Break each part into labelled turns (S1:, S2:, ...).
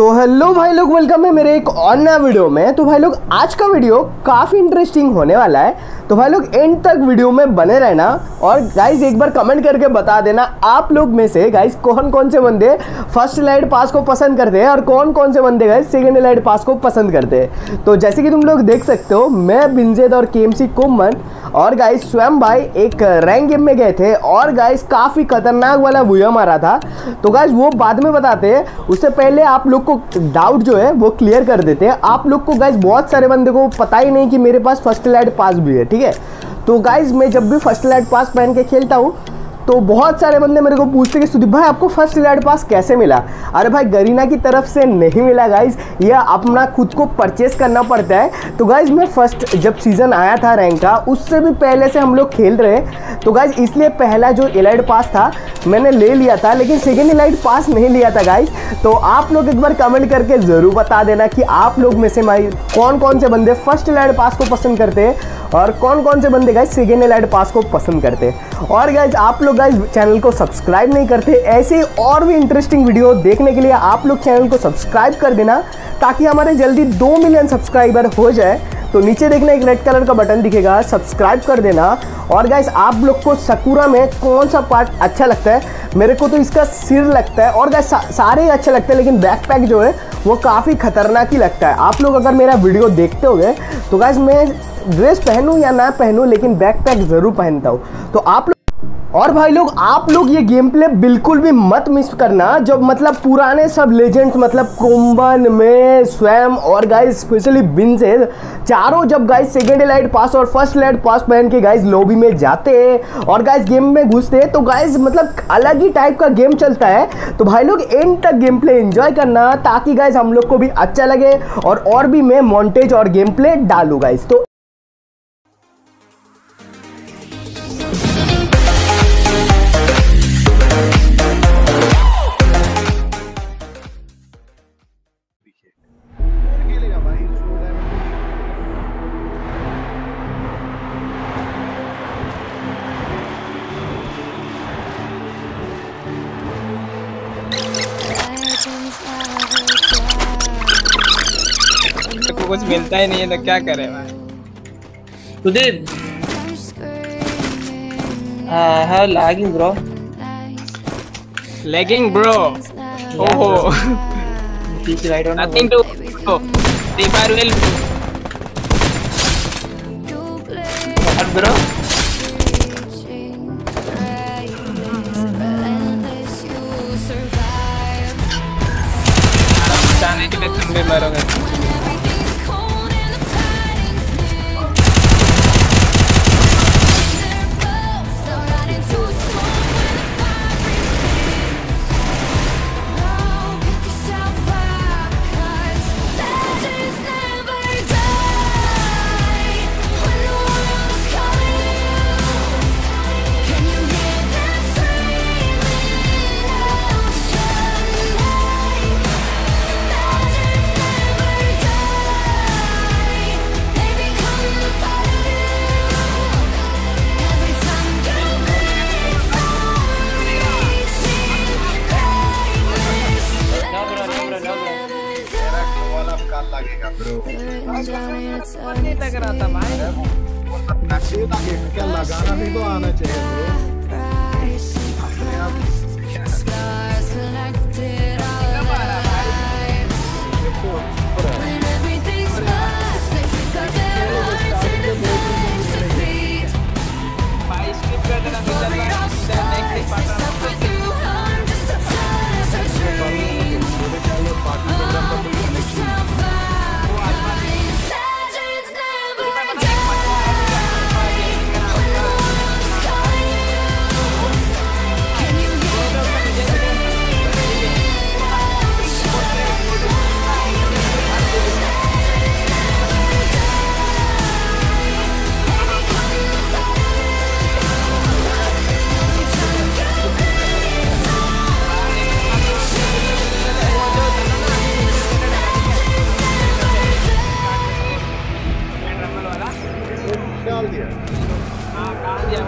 S1: तो हेलो भाई लोग वेलकम है मेरे एक और नया वीडियो में। तो भाई लोग, आज का वीडियो काफ़ी इंटरेस्टिंग होने वाला है। तो भाई लोग एंड तक वीडियो में बने रहना और गाइज़ एक बार कमेंट करके बता देना आप लोग में से गाइज़ कौन कौन से बंदे फ़र्स्ट लाइट पास को पसंद करते हैं और कौन कौन से बंदे गाइज़ सेकेंड लाइट पास को पसंद करते हैं। तो जैसे कि तुम लोग देख सकते हो, मैं बिंजेद और केएमसी कुमन और गाइज़ स्वयं भाई एक रैंक गेम में गए थे और गाइज़ काफ़ी खतरनाक वाला वुया मारा था। तो गाइज़ वो बाद में बताते हैं, उससे पहले आप लोग को डाउट जो है, वो क्लियर कर देते हैं। आप लोग को गाइज़ बहुत सारे बंदे को पता ही नहीं कि मेरे पास फ़र्स्ट लाइट पास भी है, ठीक है? तो गाइज़ मैं जब भी फ़र्स्ट लाइट पास पहन के खेलता हूँ तो बहुत सारे बंदे मेरे को पूछते कि, सुदीप भाई, आपको फ़र्स्ट लाइट पास कैसे मिला? अरे भाई, गरीना की तरफ़ से नहीं मिला गाइज़ ये अपना खुद को परचेस करना पड़ता है. तो गाइज़ मैं फ़र्स्ट जब सीज़न आया था रैंक का, उससे भी पहले से हम लोग खेल रहे तो गाइज़ इसलिए पहला जो एलाइट पास था, मैंने ले लिया था, लेकिन सेकेंड एलाइट पास नहीं लिया था गाइज़ तो आप लोग एक बार कमेंट करके ज़रूर बता देना कि आप लोग में से भाई कौन कौन से बंदे फ़र्स्ट एलाइट पास को पसंद करते हैं. और कौन कौन से बंदे गाइज़ सेकेंड एलाइट पास को पसंद करते और गाइज़ आप लोग गाइज़ चैनल को सब्सक्राइब नहीं करते, ऐसे और भी इंटरेस्टिंग वीडियो देखने के लिए आप लोग चैनल को सब्सक्राइब कर देना, ताकि हमारे जल्दी दो मिलियन सब्सक्राइबर हो जाए। तो नीचे देखना एक रेड कलर का बटन दिखेगा सब्सक्राइब कर देना। और गाइस आप लोग को सकुरा में कौन सा पार्ट अच्छा लगता है? मेरे को तो इसका सिर लगता है। और सा, सारे ही अच्छे लगते हैं लेकिन बैक पैक जो है वो काफ़ी खतरनाक ही लगता है। आप लोग अगर मेरा वीडियो देखते हो तो गैस मैं ड्रेस पहनूँ या ना पहनूँ लेकिन बैकपैक ज़रूर पहनता हूँ। तो आप लोग और भाई लोग, आप लोग ये गेम प्ले बिल्कुल भी मत मिस करना। जब मतलब पुराने सब लेजेंड्स मतलब कुंबन में स्वयं और गाइस स्पेशली बिन से चारों जब गाइस सेकेंड लाइट पास और फ़र्स्ट लाइट पास पहन के गाइस लॉबी में जाते हैं और गाइस गेम में घुसते हैं तो गाइस मतलब अलग ही टाइप का गेम चलता है। तो भाई लोग एंड तक गेम प्ले एंजॉय करना ताकि गाइज़ हम लोग को भी अच्छा लगे और और भी मैं मॉन्टेज और गेम प्ले डालू गाइज़ तो
S2: कुछ मिलता ही नहीं है तो क्या करे? भाई
S3: Sudeep. uh, how lagging bro
S2: bro ओहो। Nothing to free fire will
S3: what bro?
S2: जाने के लिए तुम भी मरोगे। था भाई
S4: क्या लगाना भी तो आना चाहिए।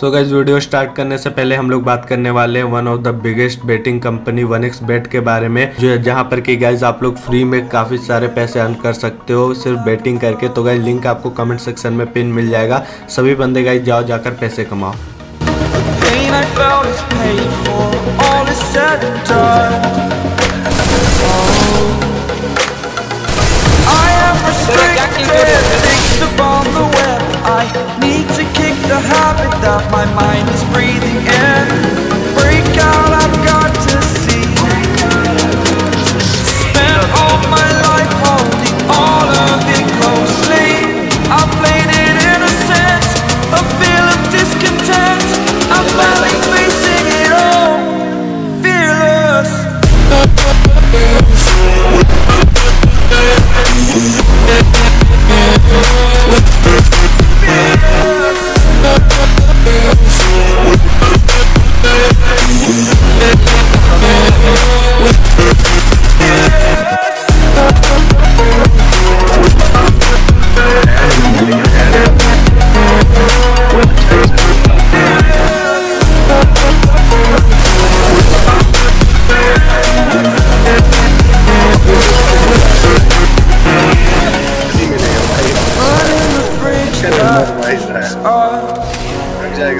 S5: So so guys video start करने से पहले हम लोग बात करने वाले हैं one of the biggest betting company one X bet के बारे में जो है जहाँ पर कि गाइज़ आप लोग फ्री में काफ़ी सारे पैसे अर्न कर सकते हो सिर्फ़ बेटिंग करके। तो गाइज़ लिंक आपको कमेंट सेक्शन में पिन मिल जाएगा। सभी बंदे गाइज़ जाओ जाकर पैसे कमाओ।
S6: I felt is habit that my mind is breathing in.